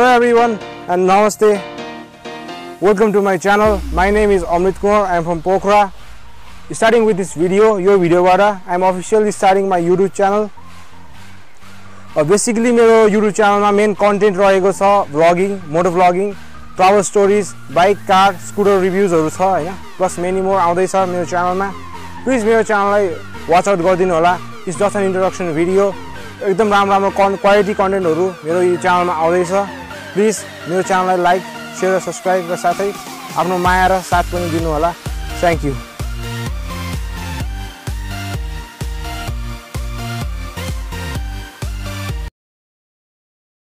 everyone and namaste. Welcome to my channel. My name is Amrit Kumar. I am from Pokhara. Starting with this video, your video I am officially starting my YouTube channel. Basically मेरो YouTube च्यानलमा main content रहेको छ vlogging मोटो vlogging travel stories bike car scooter रिभ्युजहरू छ होइन plus many more आउँदैछ मेरो च्यानलमा प्लिज मेरो च्यानललाई वाच आउट गरिदिनु होला it's just an introduction video एकदम राम्रो राम्रो कन् क्वालिटी कन्टेन्टहरू मेरो यो च्यानलमा आउँदैछ प्लिज मेरो च्यानललाई लाइक सेयर र सब्सक्राइब र साथै आफ्नो माया र साथ पनि दिनु होला थ्याङ्क यू